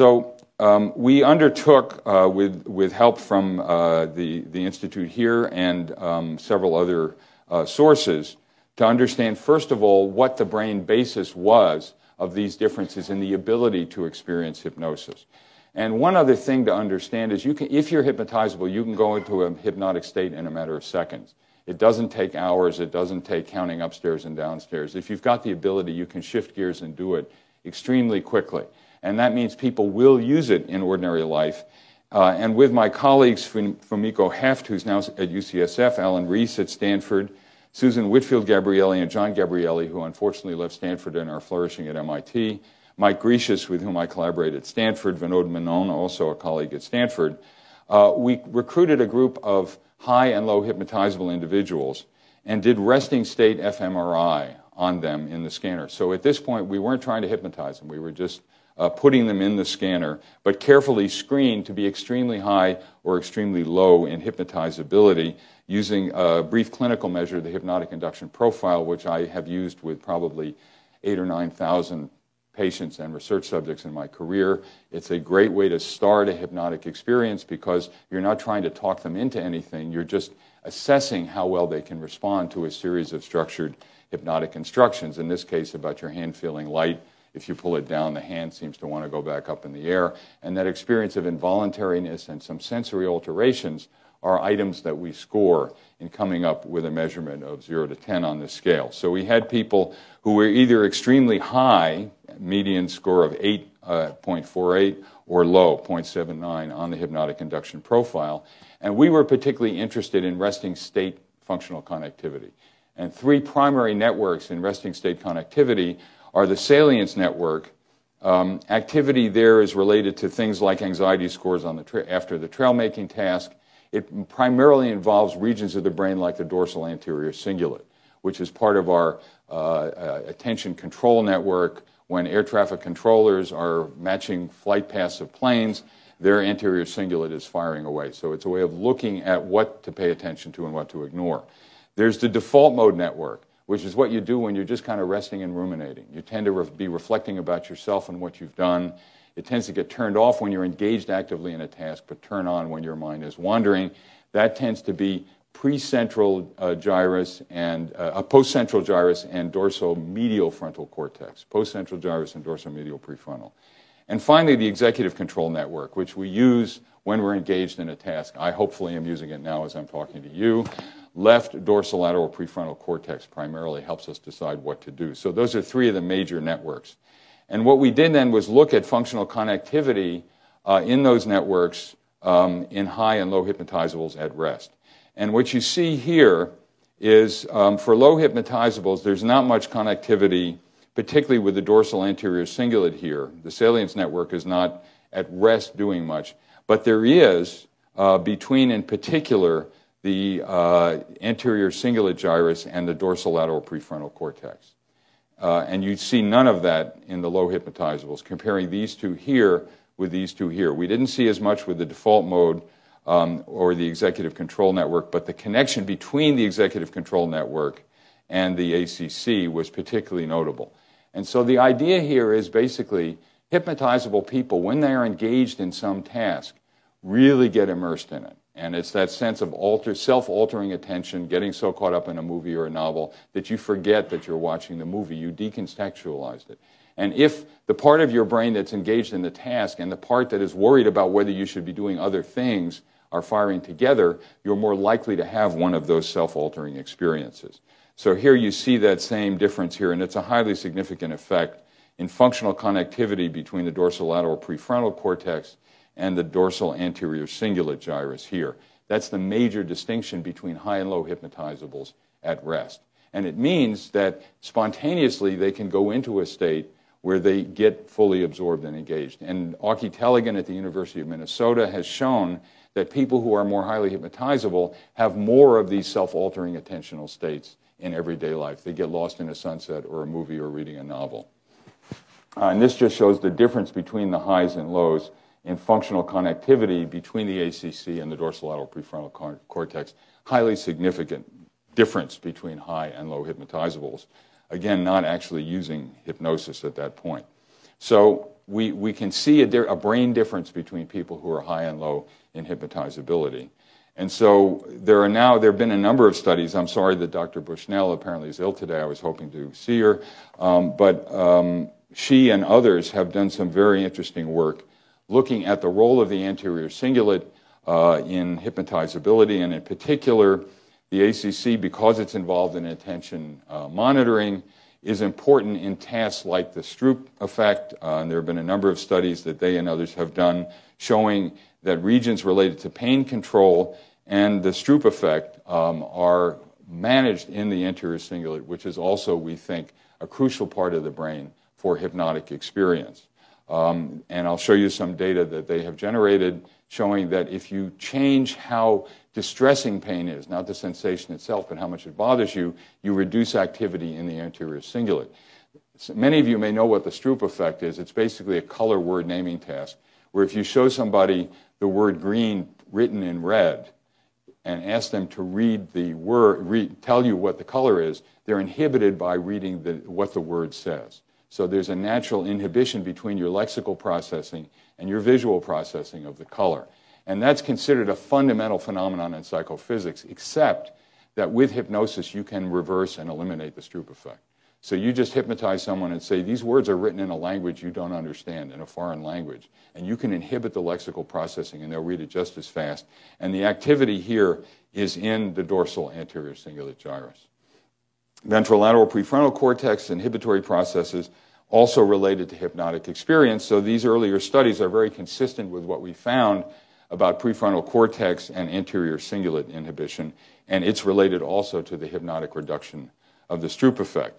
So um, we undertook, uh, with, with help from uh, the, the Institute here and um, several other uh, sources, to understand, first of all, what the brain basis was of these differences in the ability to experience hypnosis. And one other thing to understand is you can, if you're hypnotizable, you can go into a hypnotic state in a matter of seconds. It doesn't take hours. It doesn't take counting upstairs and downstairs. If you've got the ability, you can shift gears and do it extremely quickly and that means people will use it in ordinary life. Uh, and with my colleagues, Fumiko Hoeft, who's now at UCSF, Allan Reiss at Stanford, Susan Whitfield Gabrieli, and John Gabrieli, who unfortunately left Stanford and are flourishing at MIT, Mike Greicius, with whom I collaborate at Stanford, Vinod Menon, also a colleague at Stanford, uh, we recruited a group of high and low hypnotizable individuals and did resting state fMRI on them in the scanner. So at this point, we weren't trying to hypnotize them. We were just uh, putting them in the scanner, but carefully screened to be extremely high or extremely low in hypnotizability using a brief clinical measure, the hypnotic induction profile, which I have used with probably eight or 9,000 patients and research subjects in my career. It's a great way to start a hypnotic experience because you're not trying to talk them into anything. You're just assessing how well they can respond to a series of structured hypnotic instructions, in this case about your hand feeling light if you pull it down, the hand seems to want to go back up in the air. And that experience of involuntariness and some sensory alterations are items that we score in coming up with a measurement of 0 to 10 on this scale. So we had people who were either extremely high, median score of 8.48, uh, or low, 0.79 on the hypnotic induction profile. And we were particularly interested in resting state functional connectivity. And three primary networks in resting state connectivity are the salience network. Um, activity there is related to things like anxiety scores on the after the trail making task. It primarily involves regions of the brain like the dorsal anterior cingulate, which is part of our uh, uh, attention control network. When air traffic controllers are matching flight paths of planes, their anterior cingulate is firing away. So it's a way of looking at what to pay attention to and what to ignore. There's the default mode network which is what you do when you're just kind of resting and ruminating. You tend to re- be reflecting about yourself and what you've done. It tends to get turned off when you're engaged actively in a task, but turn on when your mind is wandering. That tends to be precentral uh, gyrus and uh, a postcentral gyrus and dorsomedial frontal cortex. Postcentral gyrus and dorsomedial prefrontal. And finally, the executive control network, which we use when we're engaged in a task. I hopefully am using it now as I'm talking to you. Left dorsolateral prefrontal cortex primarily helps us decide what to do. So those are three of the major networks. And what we did then was look at functional connectivity uh, in those networks um, in high and low hypnotizables at rest. And what you see here is um, for low hypnotizables, there's not much connectivity, particularly with the dorsal anterior cingulate here. The salience network is not at rest doing much. But there is, uh, between in particular, the uh, anterior cingulate gyrus and the dorsolateral prefrontal cortex. Uh, and you see none of that in the low hypnotizables, comparing these two here with these two here. We didn't see as much with the default mode um, or the executive control network, but the connection between the executive control network and the ACC was particularly notable. And so the idea here is basically hypnotizable people, when they are engaged in some task, really get immersed in it. And it's that sense of alter, self-altering attention, getting so caught up in a movie or a novel that you forget that you're watching the movie. You decontextualized it. And if the part of your brain that's engaged in the task and the part that is worried about whether you should be doing other things are firing together, you're more likely to have one of those self-altering experiences. So here you see that same difference here, and it's a highly significant effect in functional connectivity between the dorsolateral prefrontal cortex and the dorsal anterior cingulate gyrus here. That's the major distinction between high and low hypnotizables at rest. And it means that spontaneously they can go into a state where they get fully absorbed and engaged. And Auke Tellegen at the University of Minnesota has shown that people who are more highly hypnotizable have more of these self-altering attentional states in everyday life. They get lost in a sunset or a movie or reading a novel. Uh, and this just shows the difference between the highs and lows in functional connectivity between the ACC and the dorsolateral prefrontal cortex. Highly significant difference between high and low hypnotizables. Again, not actually using hypnosis at that point. So we, we can see a, a brain difference between people who are high and low in hypnotizability. And so there are now, there have been a number of studies. I'm sorry that Dr. Bushnell apparently is ill today. I was hoping to see her. Um, but um, she and others have done some very interesting work looking at the role of the anterior cingulate uh, in hypnotizability, and in particular, the ACC, because it's involved in attention uh, monitoring, is important in tasks like the Stroop effect. Uh, and there have been a number of studies that they and others have done showing that regions related to pain control and the Stroop effect um, are managed in the anterior cingulate, which is also, we think, a crucial part of the brain for hypnotic experience. Um, and I'll show you some data that they have generated showing that if you change how distressing pain is, not the sensation itself, but how much it bothers you, you reduce activity in the anterior cingulate. So many of you may know what the Stroop effect is. It's basically a color word naming task, where if you show somebody the word green written in red and ask them to read the word, tell you what the color is, they're inhibited by reading the, what the word says. So there's a natural inhibition between your lexical processing and your visual processing of the color. And that's considered a fundamental phenomenon in psychophysics, except that with hypnosis, you can reverse and eliminate the Stroop effect. So you just hypnotize someone and say, these words are written in a language you don't understand, in a foreign language. And you can inhibit the lexical processing, and they'll read it just as fast. And the activity here is in the dorsal anterior cingulate gyrus. Ventrolateral prefrontal cortex inhibitory processes also related to hypnotic experience. So these earlier studies are very consistent with what we found about prefrontal cortex and anterior cingulate inhibition, and it's related also to the hypnotic reduction of the Stroop effect.